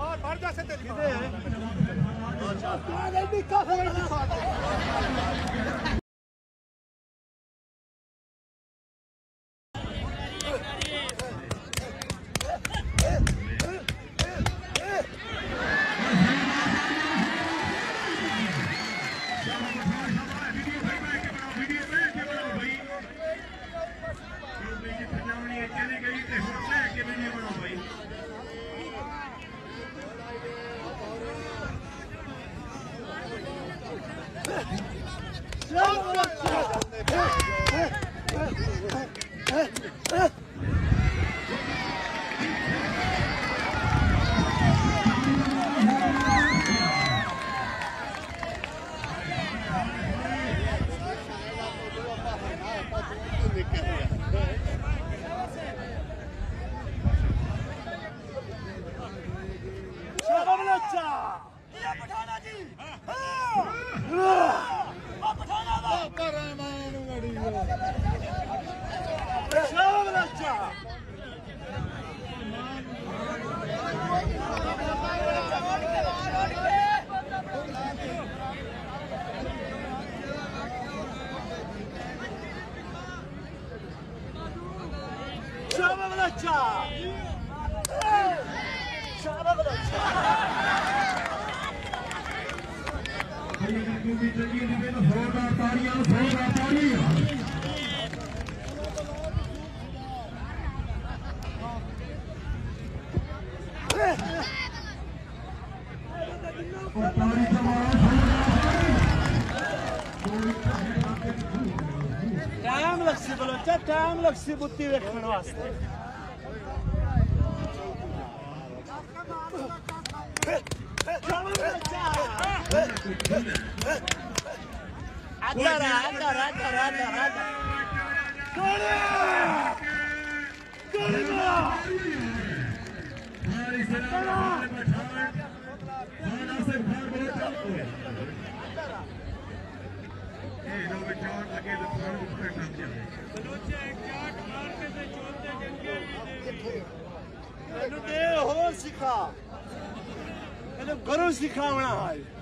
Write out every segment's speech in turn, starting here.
और से Bravo! Time लग सी बलोचा अच्छा टाइम लग सी बुत्ती वास्ते। आता रहा आता रहा आता रहा आता रहा सिखा है।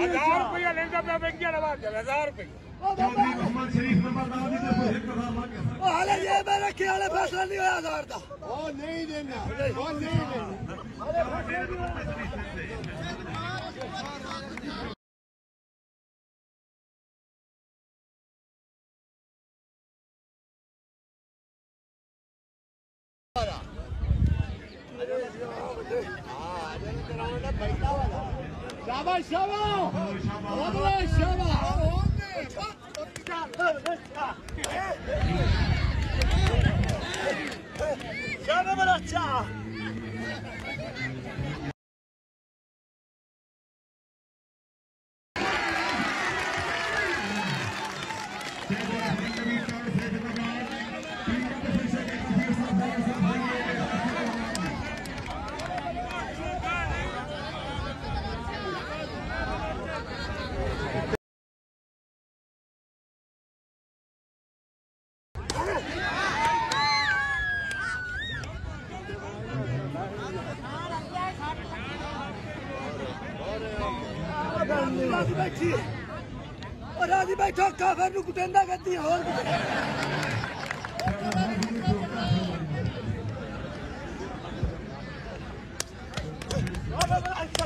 हज़ार रुपया लेंदा पिया वेंगिया हज़ार रुपया। ਫੈਸਲਾ ਨਹੀਂ ਹੋਇਆ ਹਜ਼ਾਰ ਦਾ ਉਹ ਨਹੀਂ ਦੇਣਾ ਉਹ ਨਹੀਂ ਦੇਣਾ शाबाश शाबाश शाबाश शाबाश Ciao, ciao! Orade vai tocar, vai no cutendo da gatinha, olha. Olha lá, olha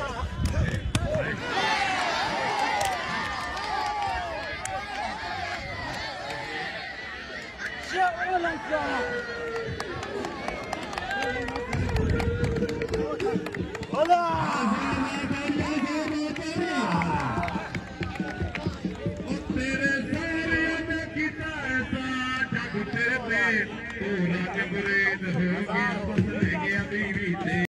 lá, lá, que por.